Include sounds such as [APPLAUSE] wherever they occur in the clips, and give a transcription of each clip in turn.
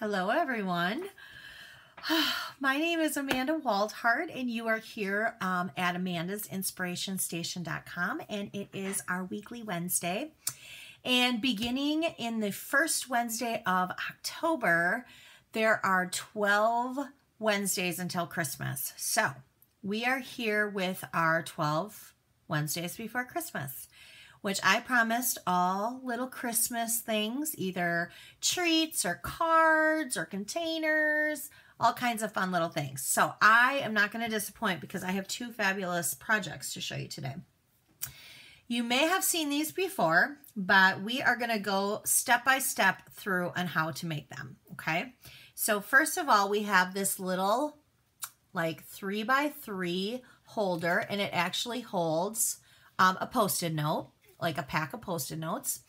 Hello, everyone. [SIGHS] My name is Amanda Waldhart, and you are here um, at amandasinspirationstation.com, and it is our weekly Wednesday. And beginning in the first Wednesday of October, there are 12 Wednesdays until Christmas. So we are here with our 12 Wednesdays before Christmas which I promised all little Christmas things, either treats or cards or containers, all kinds of fun little things. So I am not going to disappoint because I have two fabulous projects to show you today. You may have seen these before, but we are going to go step by step through on how to make them, okay? So first of all, we have this little like three by three holder and it actually holds um, a post-it note like a pack of post-it notes.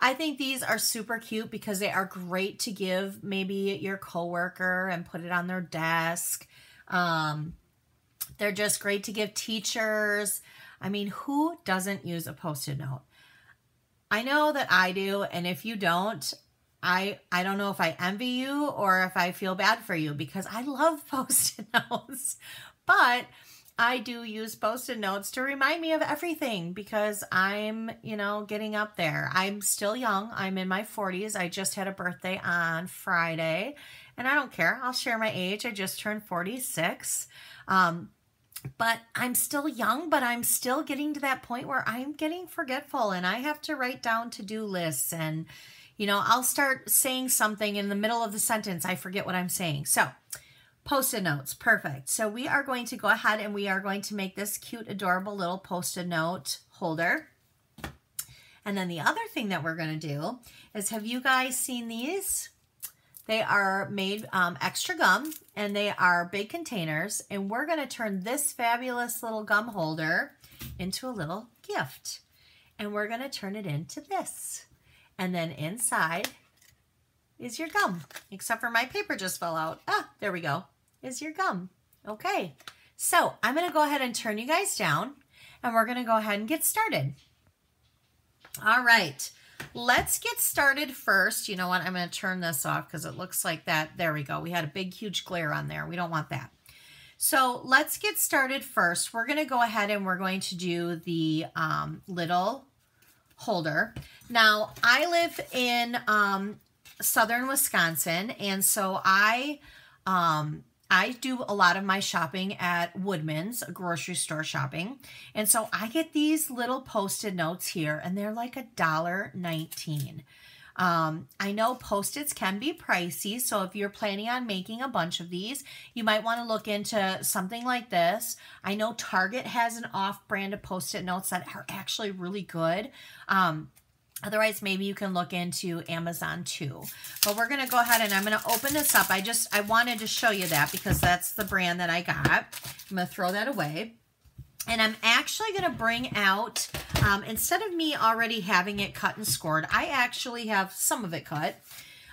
I think these are super cute because they are great to give maybe your coworker and put it on their desk. Um, they're just great to give teachers. I mean, who doesn't use a post-it note? I know that I do, and if you don't, I I don't know if I envy you or if I feel bad for you because I love [LAUGHS] post-it notes. But I do use post-it notes to remind me of everything because I'm, you know, getting up there. I'm still young. I'm in my 40s. I just had a birthday on Friday and I don't care. I'll share my age. I just turned 46. Um, but I'm still young, but I'm still getting to that point where I'm getting forgetful and I have to write down to-do lists and, you know, I'll start saying something in the middle of the sentence. I forget what I'm saying. So Post-it notes, perfect. So we are going to go ahead and we are going to make this cute, adorable little post-it note holder. And then the other thing that we're going to do is, have you guys seen these? They are made um, extra gum and they are big containers. And we're going to turn this fabulous little gum holder into a little gift. And we're going to turn it into this. And then inside is your gum, except for my paper just fell out. Ah, there we go, is your gum. Okay, so I'm going to go ahead and turn you guys down, and we're going to go ahead and get started. All right, let's get started first. You know what, I'm going to turn this off because it looks like that. There we go. We had a big, huge glare on there. We don't want that. So let's get started first. We're going to go ahead and we're going to do the um, little holder. Now, I live in um, southern Wisconsin, and so I um, I do a lot of my shopping at Woodman's, grocery store shopping. And so I get these little post-it notes here, and they're like a dollar nineteen. Um, I know post-its can be pricey, so if you're planning on making a bunch of these, you might want to look into something like this. I know Target has an off-brand of post-it notes that are actually really good. Um, Otherwise, maybe you can look into Amazon too. But we're going to go ahead and I'm going to open this up. I just, I wanted to show you that because that's the brand that I got. I'm going to throw that away. And I'm actually going to bring out, um, instead of me already having it cut and scored, I actually have some of it cut.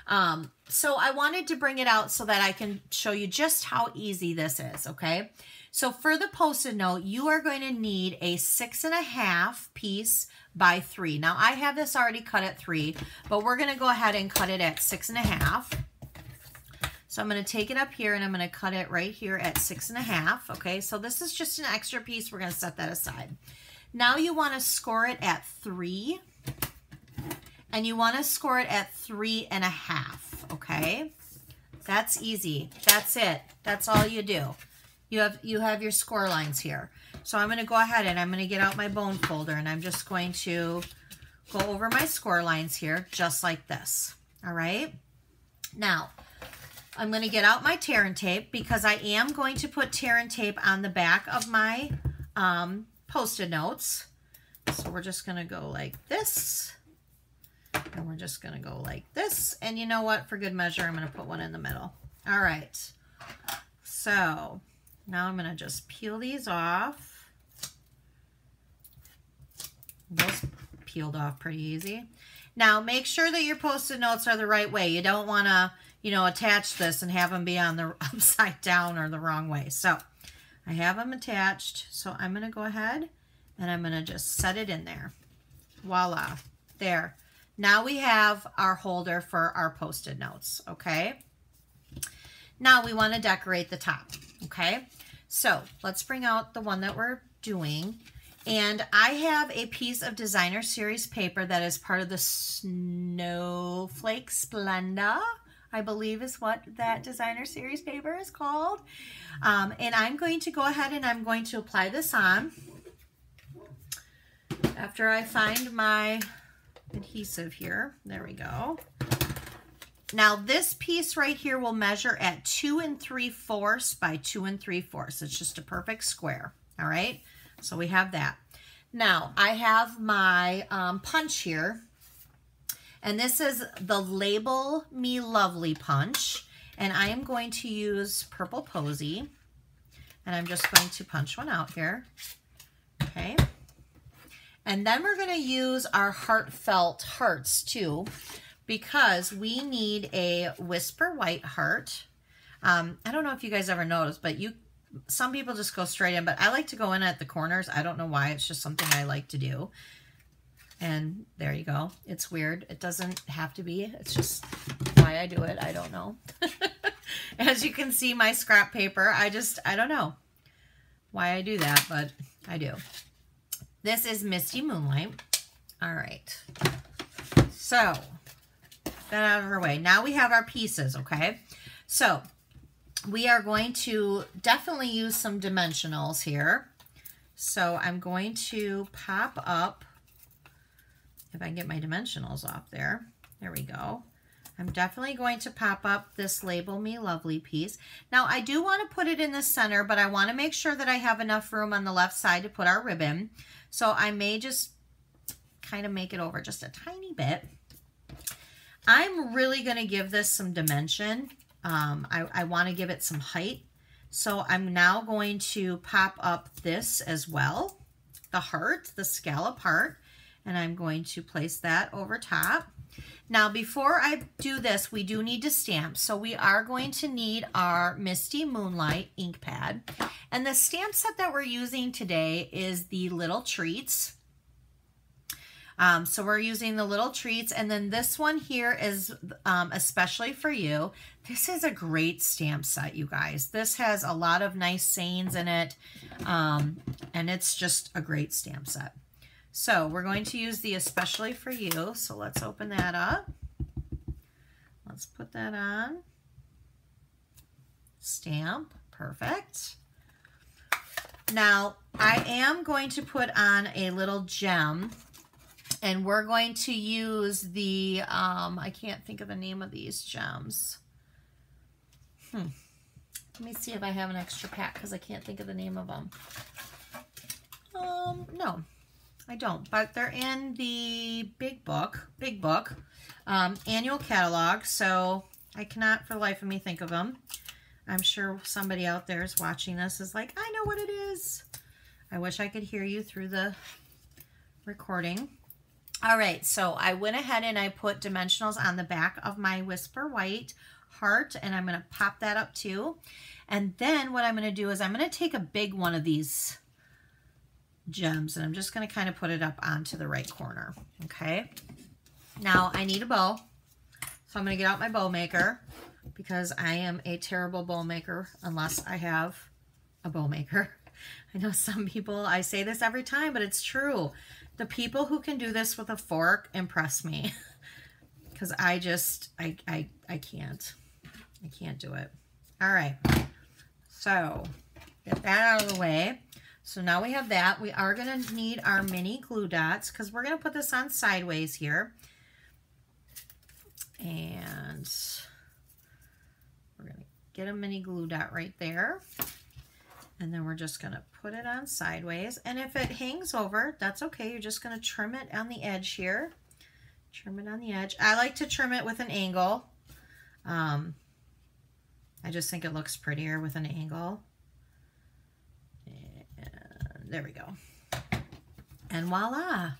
Um, so I wanted to bring it out so that I can show you just how easy this is, okay? So for the post-it note, you are going to need a six and a half piece by three. Now I have this already cut at three, but we're gonna go ahead and cut it at six and a half. So I'm gonna take it up here and I'm gonna cut it right here at six and a half. Okay, so this is just an extra piece. We're gonna set that aside. Now you wanna score it at three and you wanna score it at three and a half, okay? That's easy. That's it. That's all you do. You have, you have your score lines here. So I'm going to go ahead and I'm going to get out my bone folder and I'm just going to go over my score lines here just like this. All right. Now, I'm going to get out my tear and tape because I am going to put tear and tape on the back of my um, post-it notes. So we're just going to go like this. And we're just going to go like this. And you know what? For good measure, I'm going to put one in the middle. All right. So now I'm going to just peel these off. Those peeled off pretty easy. Now, make sure that your post-it notes are the right way. You don't want to, you know, attach this and have them be on the [LAUGHS] upside down or the wrong way. So, I have them attached. So, I'm going to go ahead and I'm going to just set it in there. Voila. There. Now we have our holder for our post-it notes, okay? Now we want to decorate the top, okay? So let's bring out the one that we're doing. And I have a piece of designer series paper that is part of the Snowflake Splendor, I believe is what that designer series paper is called. Um, and I'm going to go ahead and I'm going to apply this on after I find my adhesive here. There we go. Now this piece right here will measure at two and three fourths by two and three fourths. It's just a perfect square. All right. So we have that. Now I have my um, punch here. And this is the Label Me Lovely punch. And I am going to use Purple Posy. And I'm just going to punch one out here. Okay. And then we're going to use our heartfelt hearts too because we need a whisper white heart. Um, I don't know if you guys ever noticed, but you some people just go straight in, but I like to go in at the corners. I don't know why. It's just something I like to do. And there you go. It's weird. It doesn't have to be. It's just why I do it. I don't know. [LAUGHS] As you can see, my scrap paper, I just, I don't know why I do that, but I do. This is Misty Moonlight. All right. So, that out of our way. Now we have our pieces, okay? So, we are going to definitely use some dimensionals here. So I'm going to pop up, if I can get my dimensionals off there, there we go. I'm definitely going to pop up this Label Me Lovely piece. Now I do want to put it in the center, but I want to make sure that I have enough room on the left side to put our ribbon. So I may just kind of make it over just a tiny bit. I'm really going to give this some dimension. Um, I, I want to give it some height. So I'm now going to pop up this as well, the heart, the scallop heart, and I'm going to place that over top. Now, before I do this, we do need to stamp. So we are going to need our Misty Moonlight ink pad. And the stamp set that we're using today is the Little Treats. Um, so we're using the little treats. And then this one here is um, especially for you. This is a great stamp set, you guys. This has a lot of nice sayings in it. Um, and it's just a great stamp set. So we're going to use the especially for you. So let's open that up. Let's put that on. Stamp. Perfect. Now, I am going to put on a little gem and we're going to use the, um, I can't think of the name of these gems. Hmm. Let me see if I have an extra pack because I can't think of the name of them. Um, no, I don't. But they're in the big book, big book, um, annual catalog. So I cannot for the life of me think of them. I'm sure somebody out there is watching this is like, I know what it is. I wish I could hear you through the recording. All right, so I went ahead and I put dimensionals on the back of my Whisper White heart, and I'm going to pop that up too. And then what I'm going to do is I'm going to take a big one of these gems, and I'm just going to kind of put it up onto the right corner, okay? Now, I need a bow, so I'm going to get out my bow maker because I am a terrible bow maker unless I have a bow maker. [LAUGHS] I know [LAUGHS] some people, I say this every time, but it's true. The people who can do this with a fork impress me. [LAUGHS] Because I just, I, I, I can't. I can't do it. All right. So, get that out of the way. So now we have that. We are going to need our mini glue dots because we're going to put this on sideways here. And we're going to get a mini glue dot right there. And then we're just going to put it on sideways. And if it hangs over, that's okay. You're just going to trim it on the edge here. Trim it on the edge. I like to trim it with an angle. Um, I just think it looks prettier with an angle. And there we go. And voila.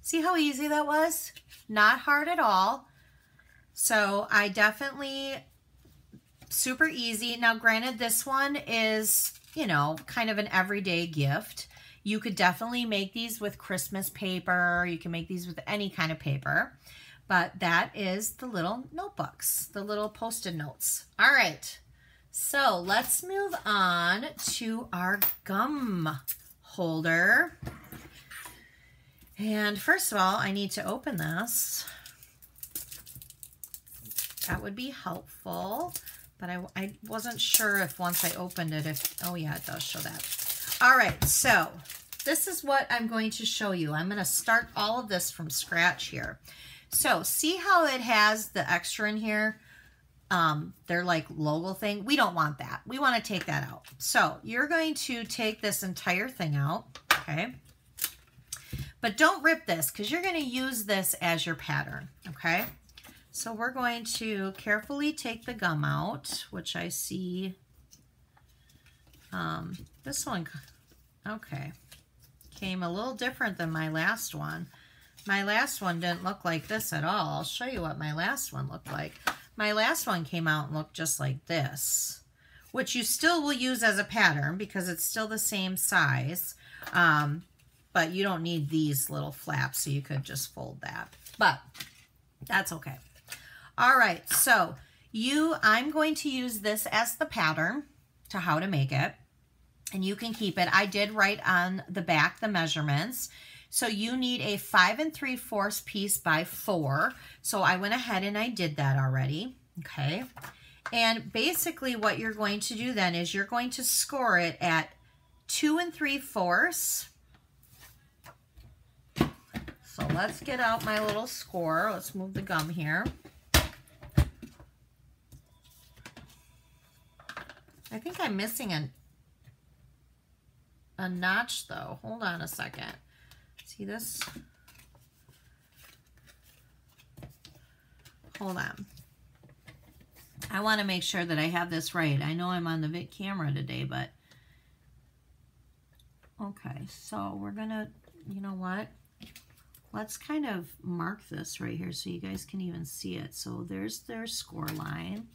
See how easy that was? Not hard at all. So I definitely, super easy. Now granted, this one is you know, kind of an everyday gift. You could definitely make these with Christmas paper. You can make these with any kind of paper. But that is the little notebooks, the little post-it notes. All right, so let's move on to our gum holder. And first of all, I need to open this. That would be helpful, but I, I wasn't sure if once I opened it, if, oh yeah, it does show that. All right, so this is what I'm going to show you. I'm going to start all of this from scratch here. So see how it has the extra in here? Um, they're like logo thing. We don't want that. We want to take that out. So you're going to take this entire thing out, okay? But don't rip this because you're going to use this as your pattern, okay? So we're going to carefully take the gum out, which I see um, this one, okay, came a little different than my last one. My last one didn't look like this at all. I'll show you what my last one looked like. My last one came out and looked just like this, which you still will use as a pattern because it's still the same size. Um, but you don't need these little flaps, so you could just fold that. But that's okay. All right, so you, I'm going to use this as the pattern to how to make it. And you can keep it. I did write on the back the measurements. So you need a five and three fourths piece by four. So I went ahead and I did that already. Okay. And basically what you're going to do then is you're going to score it at two and three fourths so let's get out my little score. Let's move the gum here. I think I'm missing a, a notch though. Hold on a second. See this? Hold on. I want to make sure that I have this right. I know I'm on the Vic camera today, but okay, so we're going to, you know what? let's kind of mark this right here so you guys can even see it. So there's their score line.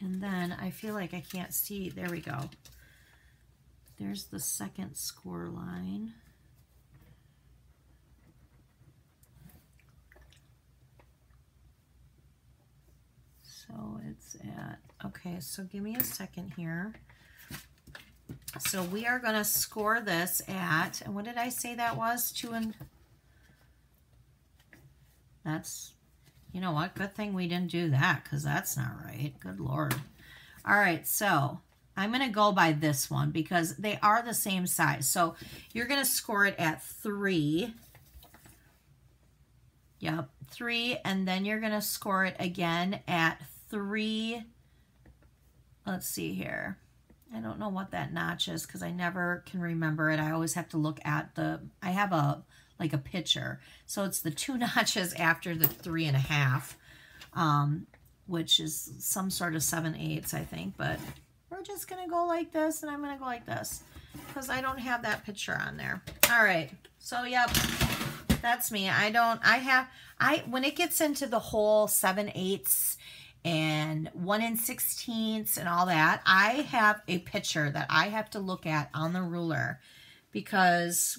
And then I feel like I can't see, there we go. There's the second score line. So it's at, okay, so give me a second here. So we are going to score this at, and what did I say that was? Two and that's, you know what? Good thing we didn't do that because that's not right. Good Lord. All right, so I'm going to go by this one because they are the same size. So you're going to score it at three. Yep, three. And then you're going to score it again at three. Let's see here. I don't know what that notch is because I never can remember it. I always have to look at the, I have a like a pitcher. So it's the two [LAUGHS] notches after the three and a half, um, which is some sort of seven eighths, I think. But we're just going to go like this, and I'm going to go like this because I don't have that picture on there. All right. So, yep, that's me. I don't, I have, I, when it gets into the whole seven eighths and one in sixteenths and all that, I have a picture that I have to look at on the ruler because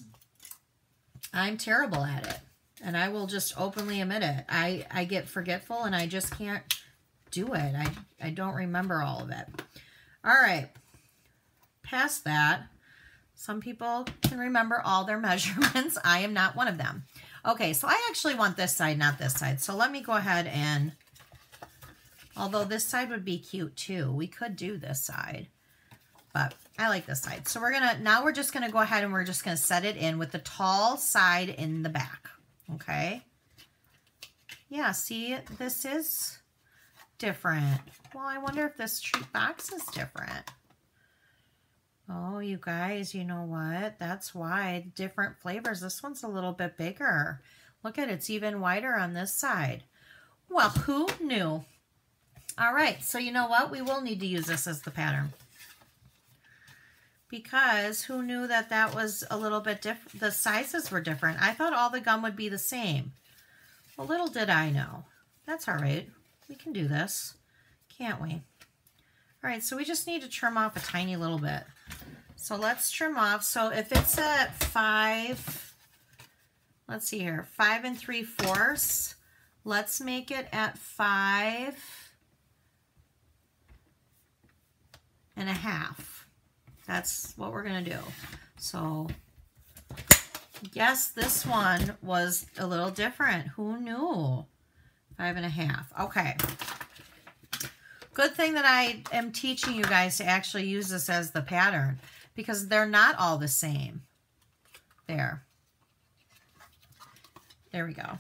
I'm terrible at it. And I will just openly admit it. I, I get forgetful and I just can't do it. I, I don't remember all of it. All right. Past that, some people can remember all their [LAUGHS] measurements. I am not one of them. Okay, so I actually want this side, not this side. So let me go ahead and, although this side would be cute too, we could do this side but I like this side. So we're gonna, now we're just gonna go ahead and we're just gonna set it in with the tall side in the back, okay? Yeah, see, this is different. Well, I wonder if this treat box is different. Oh, you guys, you know what? That's why different flavors. This one's a little bit bigger. Look at it, it's even wider on this side. Well, who knew? All right, so you know what? We will need to use this as the pattern because who knew that that was a little bit different? The sizes were different. I thought all the gum would be the same. Well, little did I know. That's all right. We can do this, can't we? All right, so we just need to trim off a tiny little bit. So let's trim off. So if it's at five, let's see here, five and three fourths, let's make it at five and a half. That's what we're going to do. So yes, this one was a little different. Who knew? Five and a half. Okay. Good thing that I am teaching you guys to actually use this as the pattern because they're not all the same. There. There we go.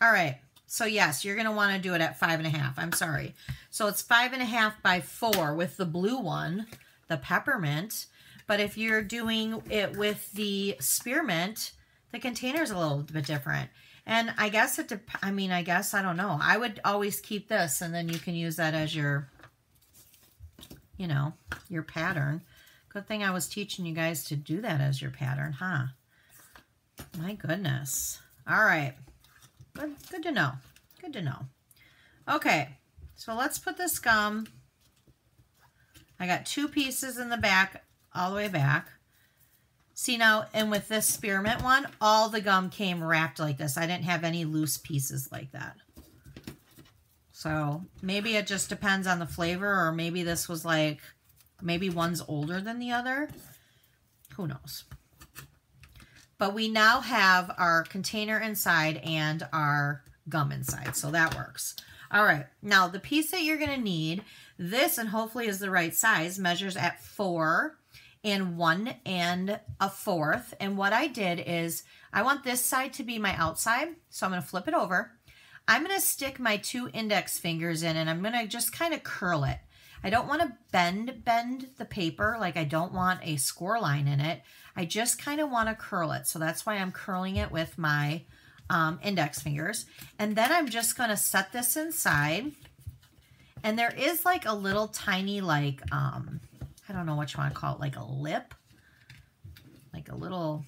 All right. So yes, you're going to want to do it at five and a half. I'm sorry. So it's five and a half by four with the blue one, the peppermint. But if you're doing it with the spearmint, the container is a little bit different. And I guess it, I mean, I guess, I don't know. I would always keep this and then you can use that as your, you know, your pattern. Good thing I was teaching you guys to do that as your pattern, huh? My goodness. All right. Good, good to know. Good to know. Okay, so let's put this gum. I got two pieces in the back, all the way back. See now, and with this spearmint one, all the gum came wrapped like this. I didn't have any loose pieces like that. So maybe it just depends on the flavor or maybe this was like, maybe one's older than the other. Who knows? But we now have our container inside and our gum inside. So that works. All right. Now the piece that you're going to need, this and hopefully is the right size, measures at four and one and a fourth. And what I did is I want this side to be my outside. So I'm going to flip it over. I'm going to stick my two index fingers in and I'm going to just kind of curl it. I don't want to bend, bend the paper. Like I don't want a score line in it. I just kind of want to curl it. So that's why I'm curling it with my um, index fingers. And then I'm just going to set this inside. And there is like a little tiny like, um, I don't know what you want to call it, like a lip. Like a little,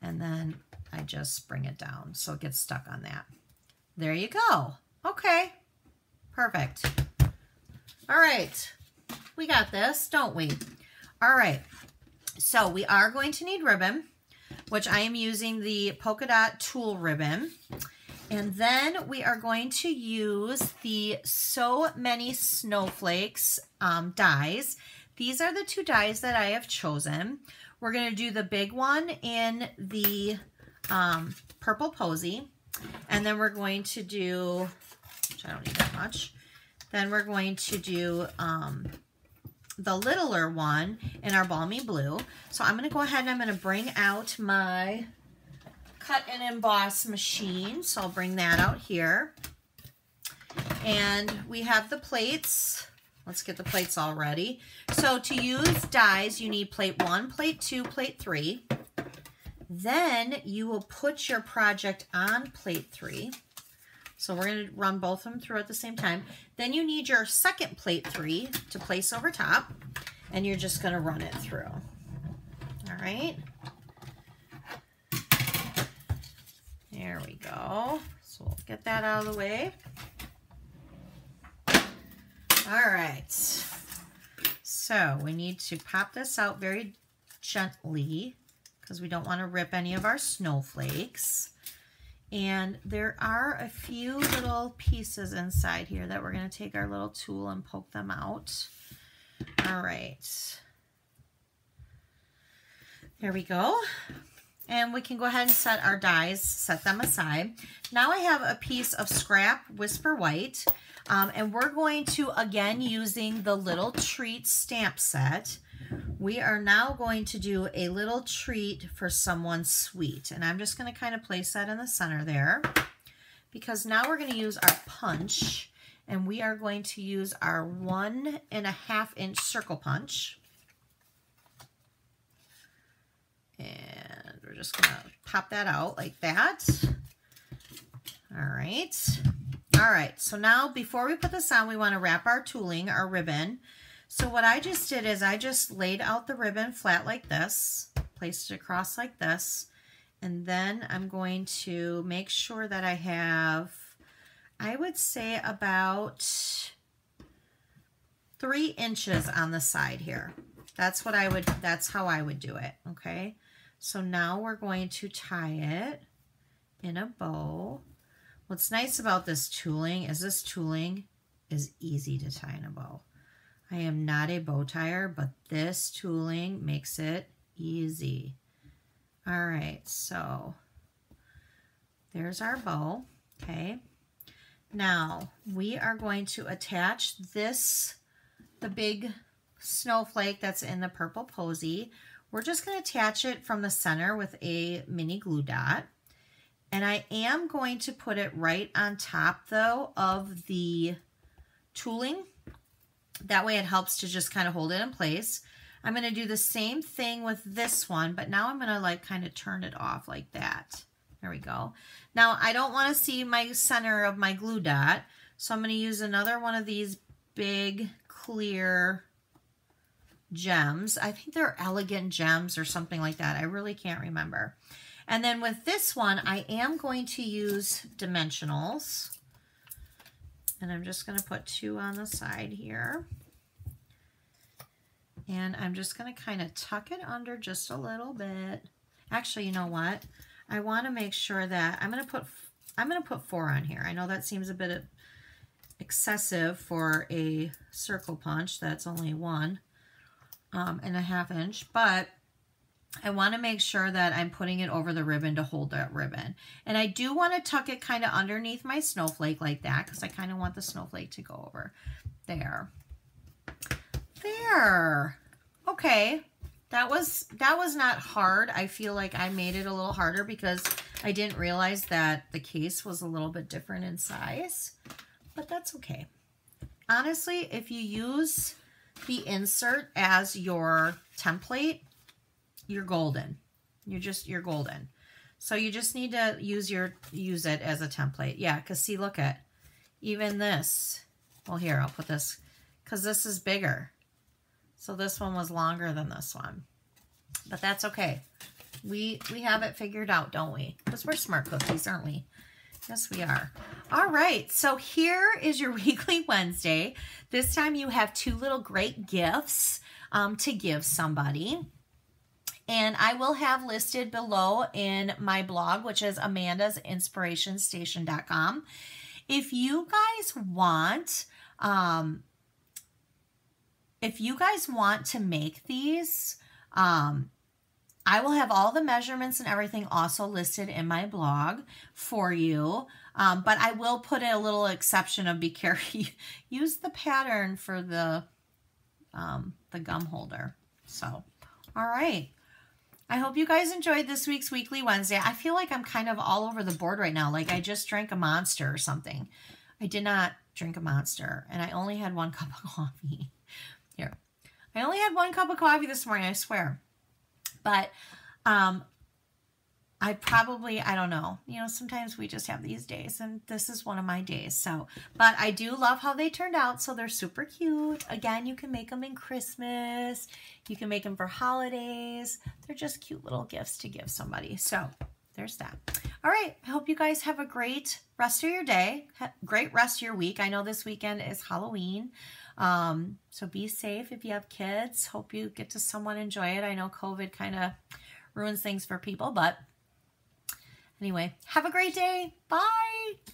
and then I just bring it down so it gets stuck on that. There you go. Okay, perfect. All right, we got this, don't we? All right, so we are going to need ribbon, which I am using the polka dot tulle ribbon. And then we are going to use the So Many Snowflakes um, dies. These are the two dies that I have chosen. We're going to do the big one in the um, purple posy. And then we're going to do, which I don't need that much. Then we're going to do um, the littler one in our balmy blue. So I'm going to go ahead and I'm going to bring out my cut and emboss machine. So I'll bring that out here. And we have the plates. Let's get the plates all ready. So to use dies, you need plate one, plate two, plate three. Then you will put your project on plate three. So we're going to run both of them through at the same time. Then you need your second plate three to place over top. And you're just going to run it through. All right. There we go. So we'll get that out of the way. All right. So we need to pop this out very gently because we don't want to rip any of our snowflakes. And there are a few little pieces inside here that we're going to take our little tool and poke them out. All right. There we go. And we can go ahead and set our dies, set them aside. Now I have a piece of scrap Whisper White. Um, and we're going to, again, using the Little Treat stamp set, we are now going to do a little treat for someone sweet. And I'm just going to kind of place that in the center there because now we're going to use our punch and we are going to use our one and a half inch circle punch. And we're just going to pop that out like that. All right. All right. So now before we put this on, we want to wrap our tooling, our ribbon. So what I just did is I just laid out the ribbon flat like this, placed it across like this, and then I'm going to make sure that I have, I would say about three inches on the side here. That's what I would, that's how I would do it, okay? So now we're going to tie it in a bow What's nice about this tooling is this tooling is easy to tie in a bow. I am not a bow tire, but this tooling makes it easy. All right, so there's our bow, okay? Now, we are going to attach this, the big snowflake that's in the purple posy. We're just going to attach it from the center with a mini glue dot. And I am going to put it right on top, though, of the tooling. That way it helps to just kind of hold it in place. I'm going to do the same thing with this one, but now I'm going to like kind of turn it off like that. There we go. Now, I don't want to see my center of my glue dot, so I'm going to use another one of these big, clear gems. I think they're elegant gems or something like that. I really can't remember. And then with this one, I am going to use dimensionals. And I'm just going to put two on the side here. And I'm just going to kind of tuck it under just a little bit. Actually, you know what? I want to make sure that I'm going to put I'm going to put four on here. I know that seems a bit excessive for a circle punch. That's only one um, and a half inch, but I want to make sure that I'm putting it over the ribbon to hold that ribbon. And I do want to tuck it kind of underneath my snowflake like that because I kind of want the snowflake to go over there. There. Okay. That was that was not hard. I feel like I made it a little harder because I didn't realize that the case was a little bit different in size. But that's okay. Honestly, if you use the insert as your template, you're golden. You're just, you're golden. So you just need to use your, use it as a template. Yeah, because see, look at, even this. Well, here, I'll put this, because this is bigger. So this one was longer than this one. But that's okay. We, we have it figured out, don't we? Because we're smart cookies, aren't we? Yes, we are. All right, so here is your [LAUGHS] weekly Wednesday. This time you have two little great gifts um, to give somebody. And I will have listed below in my blog, which is amandasinspirationstation.com. If you guys want, um, if you guys want to make these, um, I will have all the measurements and everything also listed in my blog for you. Um, but I will put a little exception of be [LAUGHS] careful. Use the pattern for the, um, the gum holder. So, all right. I hope you guys enjoyed this week's Weekly Wednesday. I feel like I'm kind of all over the board right now. Like I just drank a monster or something. I did not drink a monster and I only had one [LAUGHS] cup of coffee. Here. I only had one cup of coffee this morning, I swear. But um, I probably, I don't know, you know, sometimes we just have these days and this is one of my days. So, but I do love how they turned out. So they're super cute. Again, you can make them in Christmas. You can make them for holidays. They're just cute little gifts to give somebody. So there's that. All right. I hope you guys have a great rest of your day. Great rest of your week. I know this weekend is Halloween. Um, so be safe if you have kids. Hope you get to somewhat enjoy it. I know COVID kind of ruins things for people, but anyway, have a great day. Bye.